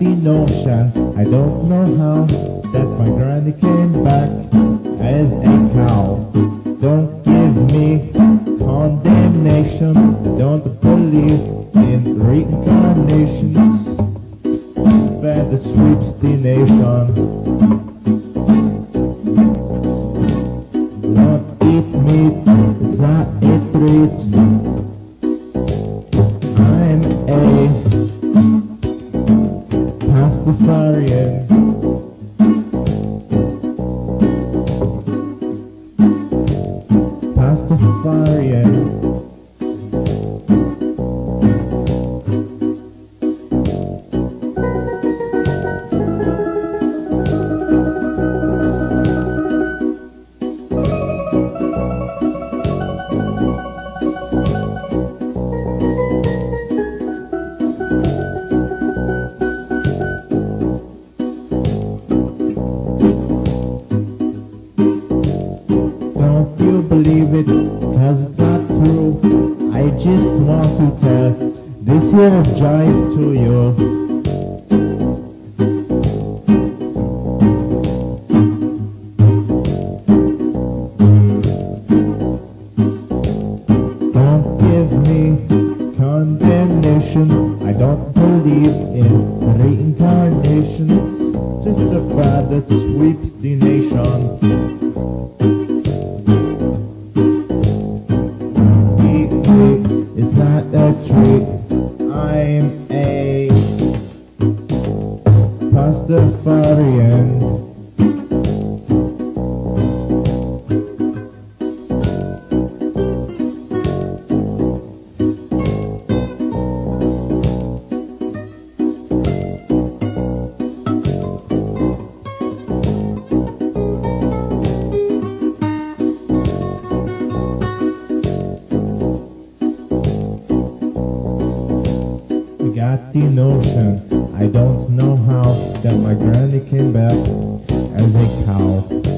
the notion, I don't know how, that my granny came back as a cow. Don't give me condemnation, I don't believe in reincarnations. That sweeps the nation. Don't eat meat, it's not a treat. Pastafarian. Don't cause it's not true. I just want to tell this here jive to you. Don't give me condemnation. I don't believe in reincarnation. It's just a fad that sweeps the nation. A Pastafarian. Got the notion. I don't know how that my granny came back as a cow.